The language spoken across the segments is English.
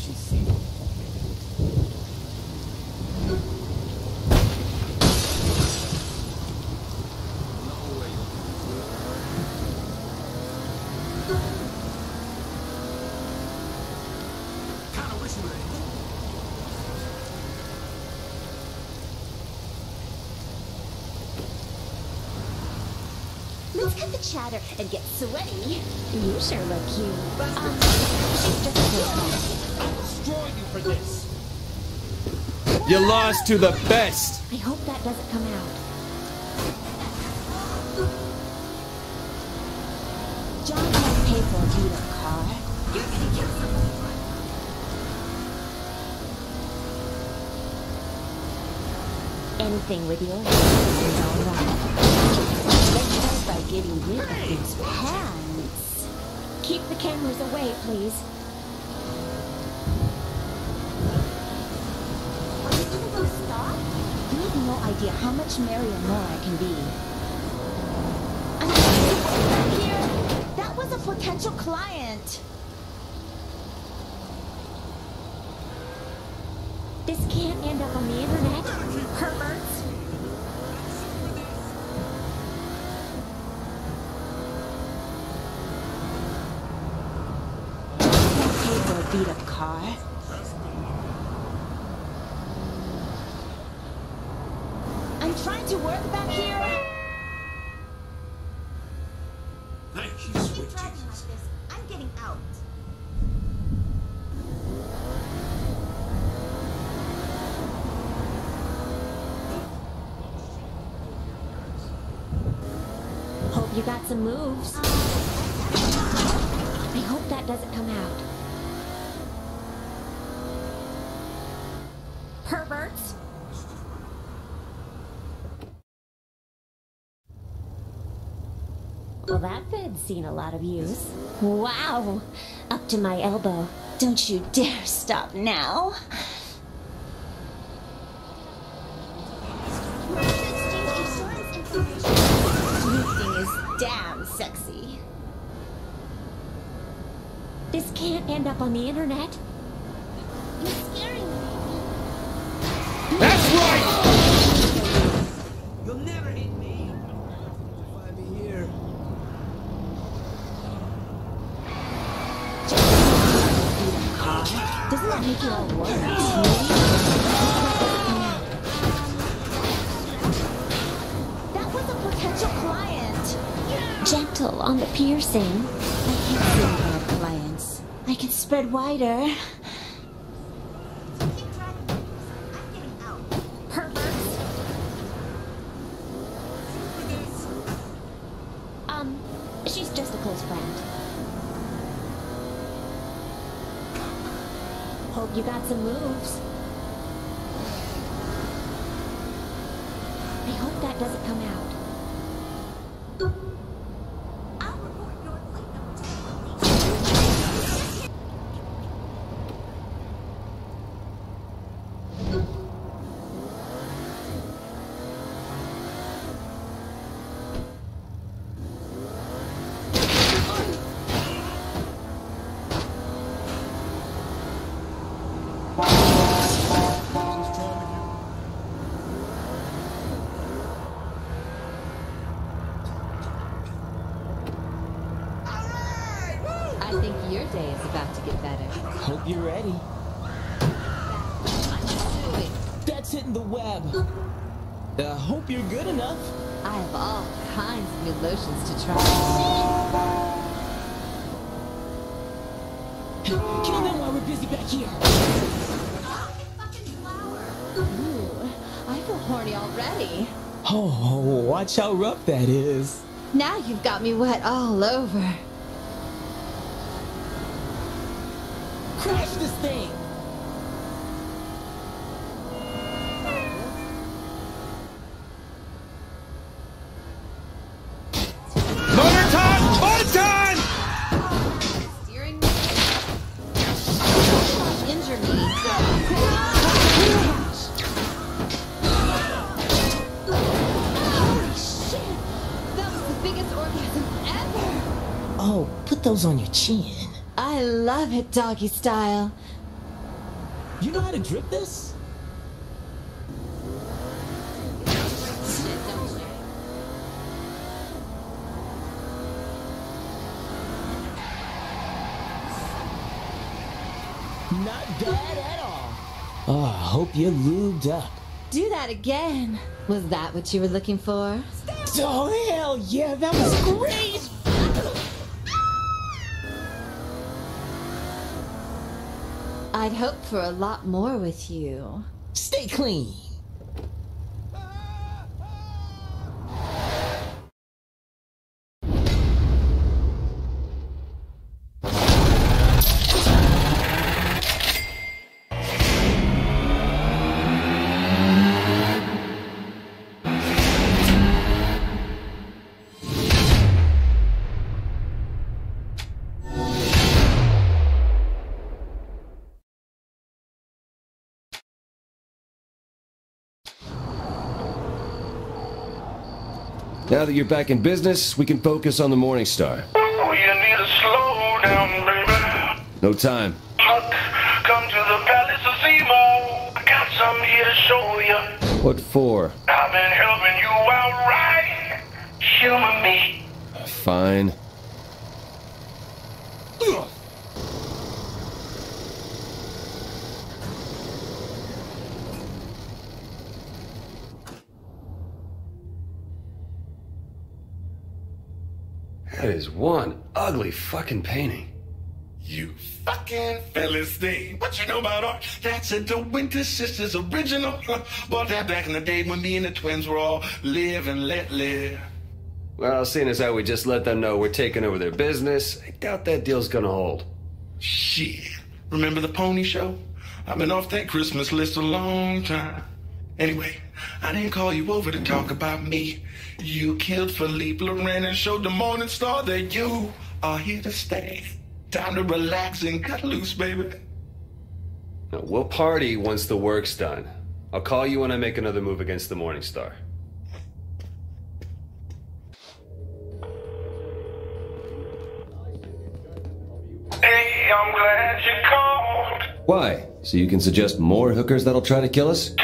she's seen. Kinda wish you were Let's cut the chatter and get sweaty. You sure look cute. Um, she's just a I'll destroy you for this. You lost to the best. I hope that doesn't come out. John can't pay for a beat up car. You're gonna kill someone. Anything with your hands is alright. Let's start by getting rid of these pants. Keep the cameras away, please. Are you gonna go stop? You have no idea how much merrier I can be. I'm back here. That was a potential client. This can't end up on the internet. Perverts. Can't pay for a beat up car. I'm trying to work back here. Thank you, Keep sweet Jesus. like this. I'm getting out. Hope you got some moves. I hope that doesn't come out. Well, that bed's seen a lot of use. Wow! Up to my elbow. Don't you dare stop now. You thing is damn sexy. This can't end up on the internet. You're scaring me. That's right. You'll never hit me. Find me here. Doesn't that make you all worse? That was a potential client. Gentle on the piercing. I can't see our clients. I can spread wider. Hope you got some moves. I hope that doesn't come out. Hope you're ready. That's hitting the web. I hope you're good enough. I have all kinds of new lotions to try. Kill them while we're busy back here. Ooh, I feel horny already. Oh, watch how rough that is. Now you've got me wet all over. Those on your chin. I love it doggy style. You know how to drip this? Not bad at all. Oh, I hope you're lubed up. Do that again. Was that what you were looking for? Oh, hell yeah, that was great! I'd hoped for a lot more with you. Stay clean. Now that you're back in business, we can focus on the Morning Star. Oh, you need to slow down, baby. No time. Look, come to the Palace of Zemo. I got something here to show you. What for? I've been helping you out right. Humor me. Fine. That is one ugly fucking painting. You fucking Philistine. What you know about art? That's a DeWynter Sisters original. Bought that back in the day when me and the twins were all live and let live. Well, seeing as how we just let them know we're taking over their business, I doubt that deal's gonna hold. Shit. Remember the pony show? I've been off that Christmas list a long time. Anyway, I didn't call you over to talk about me. You killed Phillipe Loren and showed the Morning Star that you are here to stay. Time to relax and cut loose, baby. Now, we'll party once the work's done. I'll call you when I make another move against the Morning Star. Hey, I'm glad you called. Why? So you can suggest more hookers that'll try to kill us?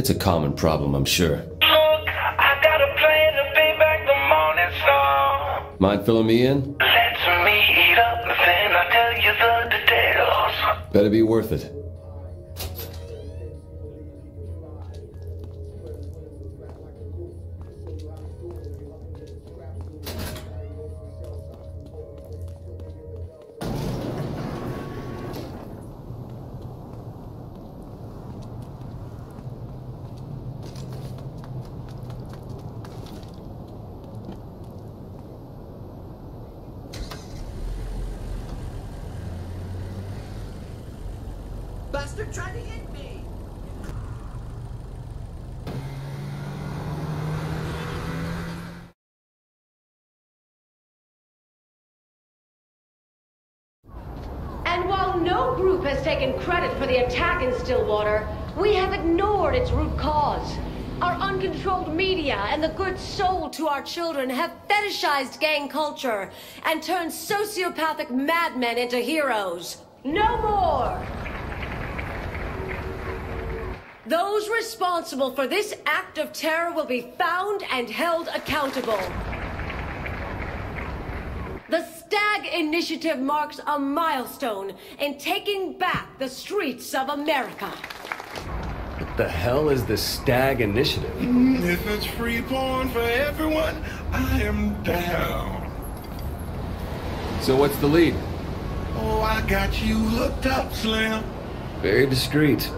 It's a common problem, I'm sure. Look, I got a plan to pay back the Morning Star. Mind filling me in? Let me eat up, then I'll tell you the details. Better be worth it. Bastard tried to hit me! And while no group has taken credit for the attack in Stillwater, we have ignored its root cause. Our uncontrolled media and the good soul to our children have fetishized gang culture and turned sociopathic madmen into heroes. No more! Those responsible for this act of terror will be found and held accountable. The Stag Initiative marks a milestone in taking back the streets of America. What the hell is the Stag Initiative? Mm-hmm. If it's free porn for everyone, I am down. So what's the lead? Oh, I got you hooked up, Slim. Very discreet.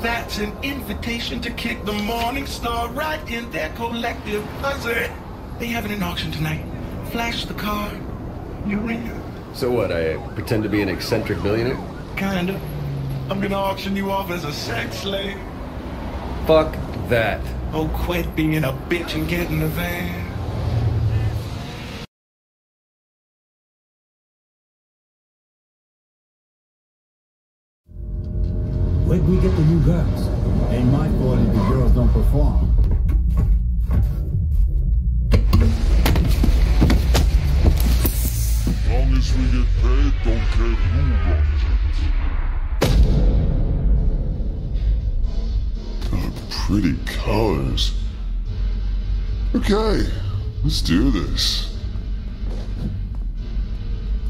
That's an invitation to kick the Morning Star right in their collective pussy. They having an auction tonight. Flash the card. You're in. So what, I pretend to be an eccentric millionaire? Kinda. I'm gonna auction you off as a sex slave. Fuck that. Oh, quit being a bitch and get in the van. Where'd we get the new girls? Ain't my fault if the girls don't perform. Long as we shit don't care who runs it. Oh, pretty colors. Okay, let's do this.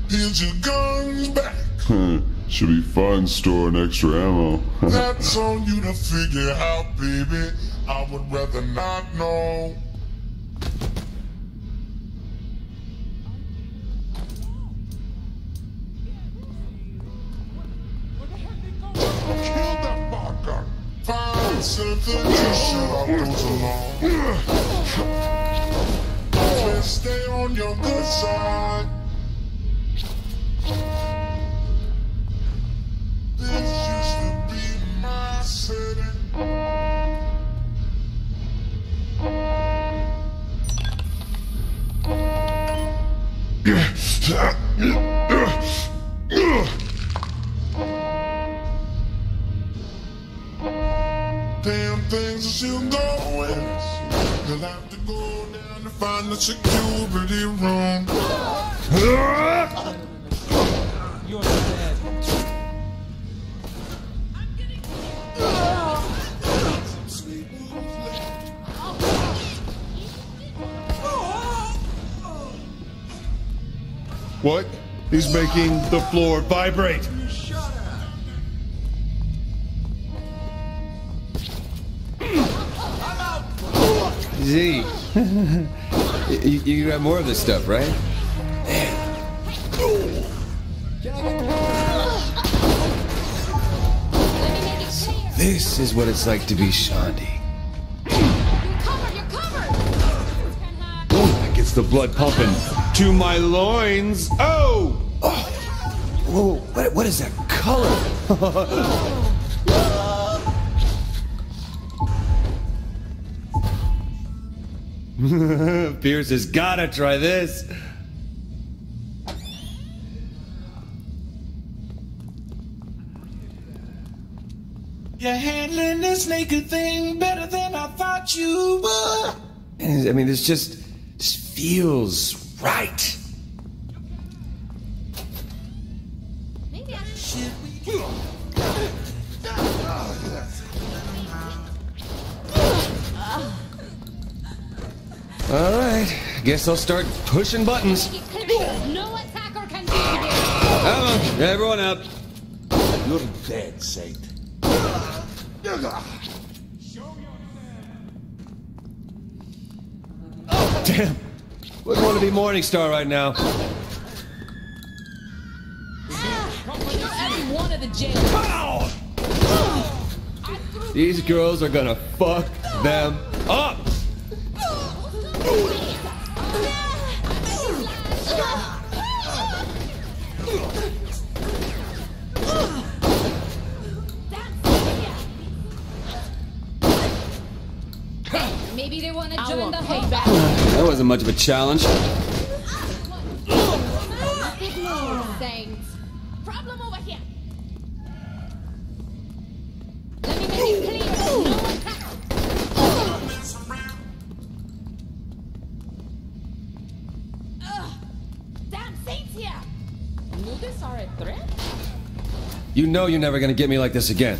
Here's your guns back. Be fun storing extra ammo. That's on you to figure out, baby. I would rather not know. Find stay on your good side. Find the security room. You're dead. What? He's making the floor vibrate. Z. you, you got more of this stuff, right? This is what it's like to be Shaundi. That gets the blood pumping to my loins. Oh! oh whoa, what, what is that color? Pierce has gotta try this. You're handling this naked thing better than I thought you would. I mean, this just this feels right. All right, guess I'll start pushing buttons. No attacker can be here. Come on, everyone up. You're dead, Saint. Damn. Wouldn't want to be Morningstar right now. You're every one of the jails. These girls are gonna fuck them up. Maybe they want to join the payback. whole That wasn't much of a challenge. You know you're never gonna get me like this again.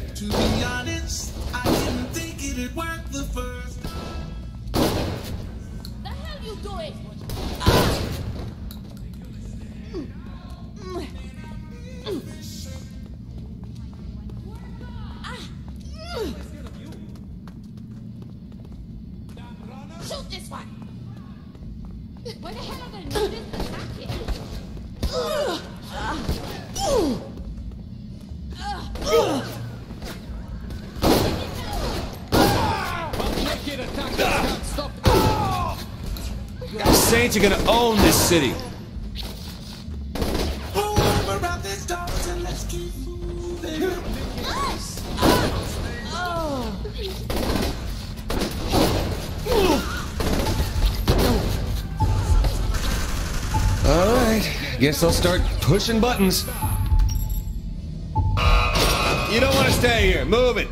Saints are gonna own this city. Pull over out these doors and let's keep moving. All right, guess I'll start pushing buttons. You don't want to stay here. Move it.